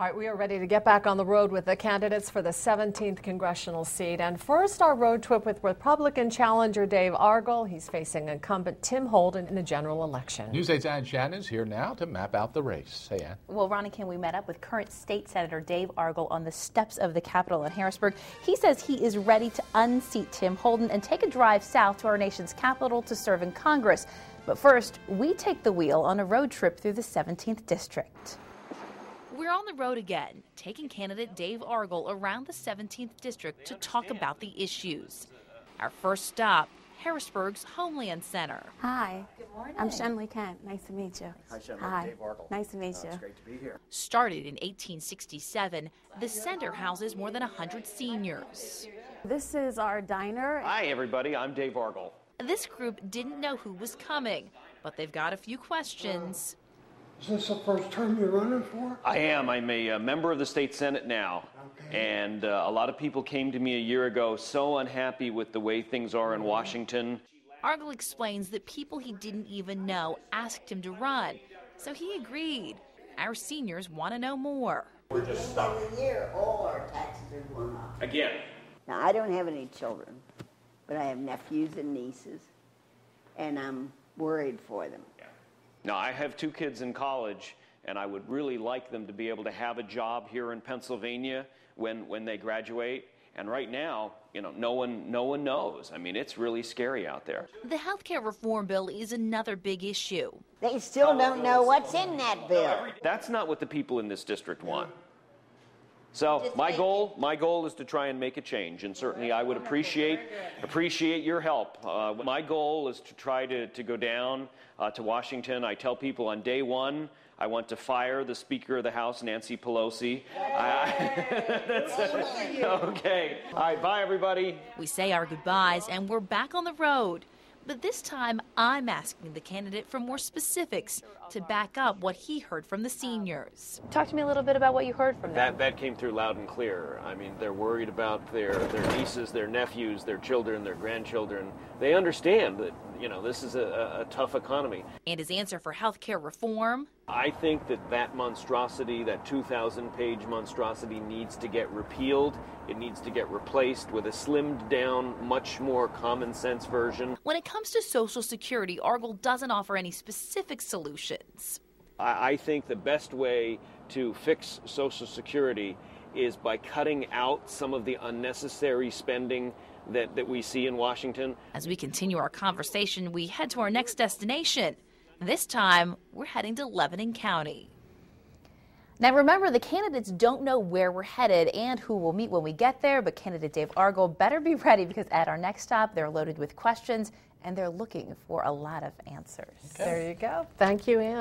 All right, we are ready to get back on the road with the candidates for the 17th congressional seat. And first, our road trip with Republican challenger Dave Argall. He's facing incumbent Tim Holden in the general election. News 8's Anne Shannon is here now to map out the race. Hey, Anne. Well, Ronnie Kim, we met up with current state senator Dave Argall on the steps of the Capitol in Harrisburg. He says he is ready to unseat Tim Holden and take a drive south to our nation's capital to serve in Congress. But first, we take the wheel on a road trip through the 17th district. We're on the road again, taking candidate Dave Argall around the 17th district to talk about the issues. Our first stop, Harrisburg's Homeland Center. Hi. Good morning. I'm Shenley Kent. Nice to meet you. Hi, Shenley. Hi. Dave Argall. Nice to meet Uh, you. It's great to be here. Started in 1867, the center houses more than 100 seniors. This is our diner. Hi, everybody. I'm Dave Argall. This group didn't know who was coming, but they've got a few questions. Is this the first term you're running for? I am. I'm a, uh member of the state senate now, and uh, a lot of people came to me a year ago so unhappy with the way things are in Washington. Argall explains that people he didn't even know asked him to run, so he agreed. Our seniors want to know more. We're just stuck. In a year, all our taxes are going up. Again, Now, I don't have any children, but I have nephews and nieces, and I'm worried for them. Now I have two kids in college, and I would really like them to be able to have a job here in Pennsylvania when, when they graduate. And right now, you know, no one, no one knows. I mean, it's really scary out there. The healthcare reform bill is another big issue. They still don't know what's in that bill. That's not what the people in this district want. So my goal, my goal is to try and make a change, and certainly I would appreciate appreciate your help. Uh, my goal is to try to, to go down uh, to Washington. I tell people on day one, I want to fire the Speaker of the House, Nancy Pelosi. I- that's- okay. All right. Bye, everybody. We say our goodbyes and we're back on the road. But this time, I'm asking the candidate for more specifics to back up what he heard from the seniors. Talk to me a little bit about what you heard from them. That that came through loud and clear. I mean, they're worried about their their nieces, their nephews, their children, their grandchildren. They understand that you know this is a, a tough economy. And his answer for health care reform? I think that that monstrosity, that 2,000 page monstrosity, needs to get repealed. It needs to get replaced with a slimmed down, much more common sense version. When it comes to Social Security, Argall doesn't offer any specific solutions. I, I think the best way to fix Social Security is by cutting out some of the unnecessary spending that, that we see in Washington. As we continue our conversation, we head to our next destination. This time, we're heading to Lebanon County. Now remember, the candidates don't know where we're headed and who we'll meet when we get there, but candidate Dave Argall better be ready because at our next stop, they're loaded with questions and they're looking for a lot of answers. There you go. Thank you, Anne.